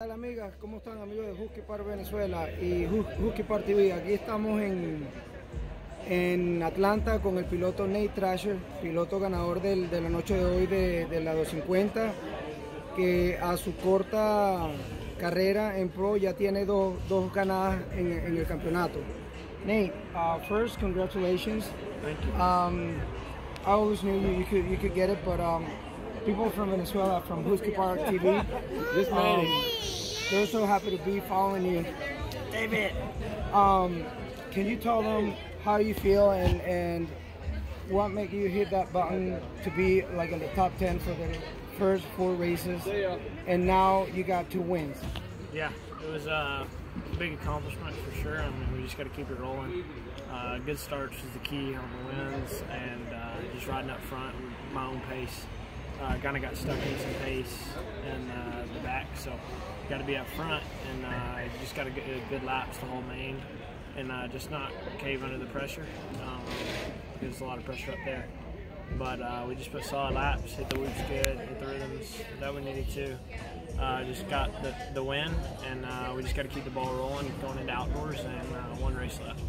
Hola amigas? ¿Cómo están amigos de Husky Park Venezuela y Park TV? Aquí estamos en, en Atlanta con el piloto Nate Trasher, piloto ganador del, de la noche de hoy de, de, la 250, que a su corta carrera en Pro ya tiene dos, dos ganadas en, en, el campeonato. Nate, uh, first, congratulations. Thank you. Um, I always knew you, you, could, you could get it, but um, people from Venezuela, from Husky Park TV, made it. um, they're so happy to be following you. David. Um, can you tell them how you feel and, and what made you hit that button to be like in the top 10 for the first four races? And now you got two wins. Yeah, it was a big accomplishment for sure. I mean, we just got to keep it rolling. Uh, good starts is the key on the wins, and uh, just riding up front with my own pace. Uh, kind of got stuck in some pace in uh, the back, so got to be up front and uh, just got to get good laps to hold main and uh, just not cave under the pressure. Um, there's a lot of pressure up there. But uh, we just put solid laps, hit the loops good, hit the rhythms that we needed to. Uh, just got the, the win, and uh, we just got to keep the ball rolling going into outdoors and one race left.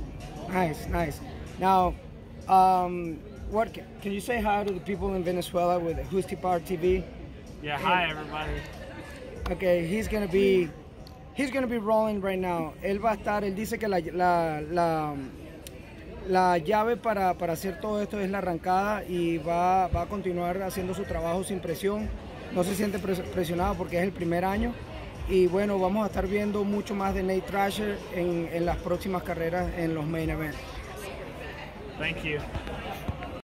Nice, nice. Now, um, what can you say hi to the people in Venezuela with Husky Park TV? Yeah, hi everybody. Okay, he's gonna be he's gonna be rolling right now. Él va a estar, él dice que la, la, la, la llave para, para, hacer todo esto es la arrancada y va, va, a continuar haciendo su trabajo sin presión. No se siente presionado porque es el primer año. Y bueno, vamos a estar viendo mucho más de Nate Thrasher en, en las próximas carreras en los main events. Thank you.